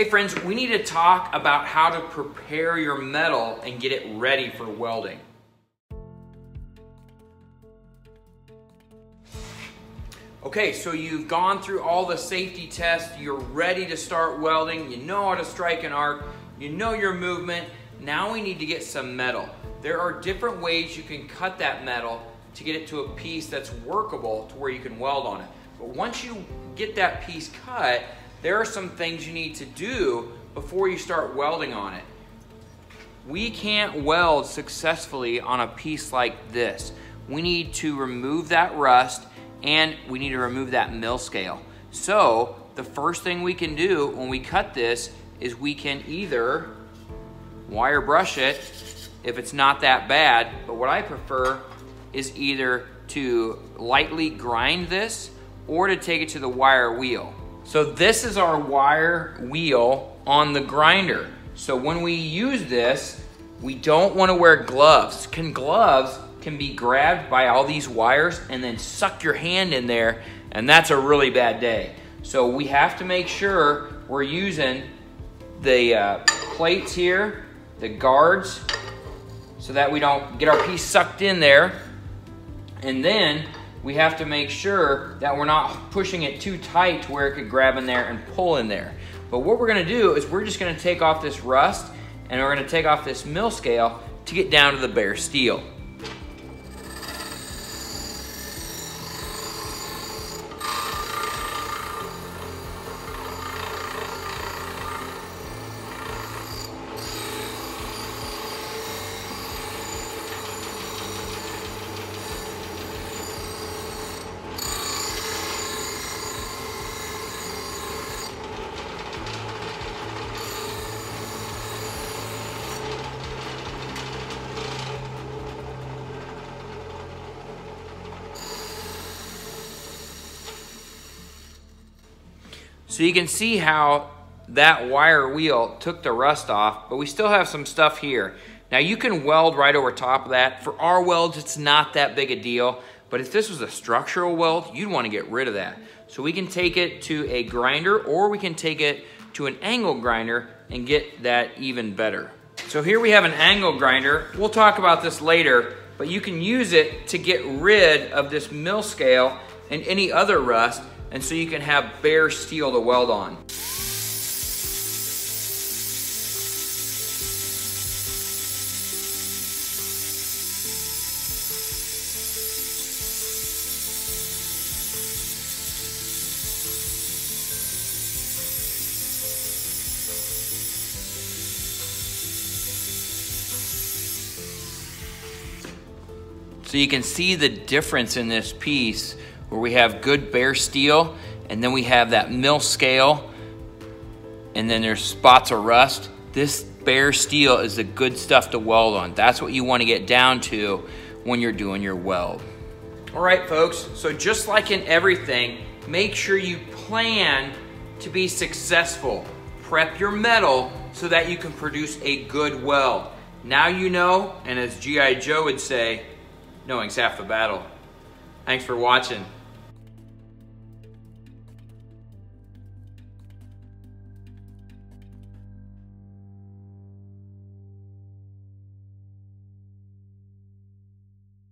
Hey friends, we need to talk about how to prepare your metal and get it ready for welding. Okay, so you've gone through all the safety tests, you're ready to start welding, you know how to strike an arc, you know your movement, now we need to get some metal. There are different ways you can cut that metal to get it to a piece that's workable to where you can weld on it. But once you get that piece cut, there are some things you need to do before you start welding on it. We can't weld successfully on a piece like this. We need to remove that rust and we need to remove that mill scale. So the first thing we can do when we cut this is we can either wire brush it if it's not that bad, but what I prefer is either to lightly grind this or to take it to the wire wheel. So this is our wire wheel on the grinder. So when we use this, we don't wanna wear gloves. Can gloves can be grabbed by all these wires and then suck your hand in there and that's a really bad day. So we have to make sure we're using the uh, plates here, the guards, so that we don't get our piece sucked in there. And then we have to make sure that we're not pushing it too tight to where it could grab in there and pull in there. But what we're gonna do is we're just gonna take off this rust and we're gonna take off this mill scale to get down to the bare steel. So you can see how that wire wheel took the rust off, but we still have some stuff here. Now you can weld right over top of that. For our welds, it's not that big a deal, but if this was a structural weld, you'd wanna get rid of that. So we can take it to a grinder or we can take it to an angle grinder and get that even better. So here we have an angle grinder. We'll talk about this later, but you can use it to get rid of this mill scale and any other rust and so you can have bare steel to weld on. So you can see the difference in this piece where we have good bare steel and then we have that mill scale and then there's spots of rust. This bare steel is the good stuff to weld on. That's what you want to get down to when you're doing your weld. All right, folks, so just like in everything, make sure you plan to be successful. Prep your metal so that you can produce a good weld. Now you know, and as G.I. Joe would say, knowing's half the battle. Thanks for watching.